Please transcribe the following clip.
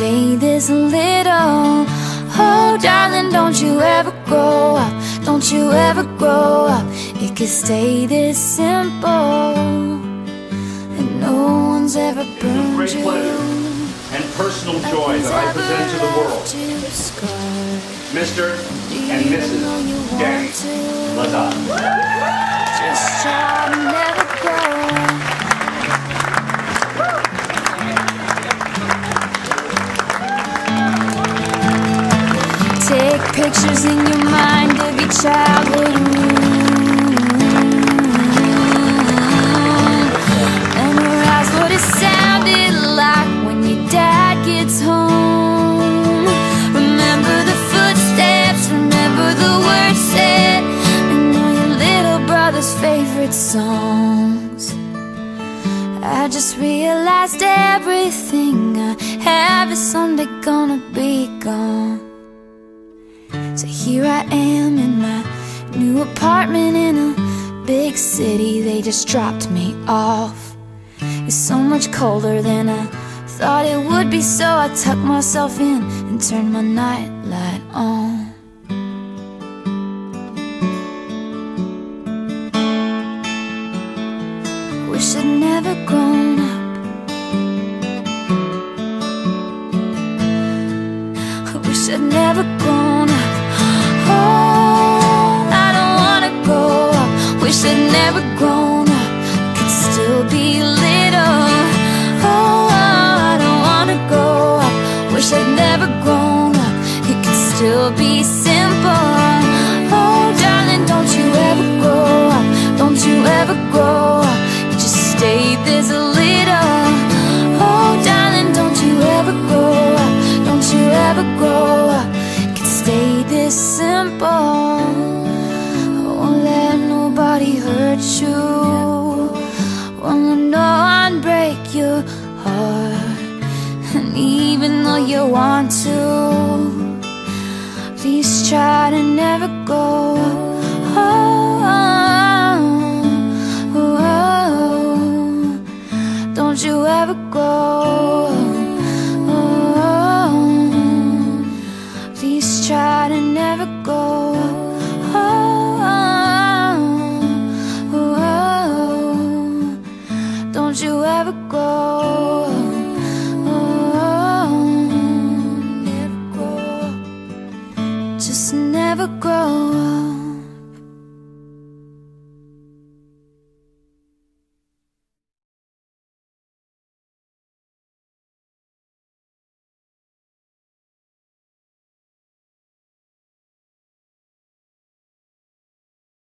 stay this little Oh, darling, don't you ever grow up Don't you ever grow up It could stay this simple And no one's ever burned great you pleasure and personal joy that I present to the world, Mr. and Mrs. Danny Lezotte. Just try songs. I just realized everything I have is someday gonna be gone. So here I am in new apartment in a big city. They just dropped me off. It's so much colder than I thought it would be So I tucked myself in and turned my night light on. Wish I'd never grown up. I wish I'd never never grown up. It can still be simple. Oh, darling, don't you ever grow up. Don't you ever grow up. You just stay this little. Oh, darling, don't you ever grow up. Don't you ever grow up. Could stay this simple. Won't let nobody hurt you you want to. Please try to never go. Oh, oh, oh. Don't you ever go Just never grow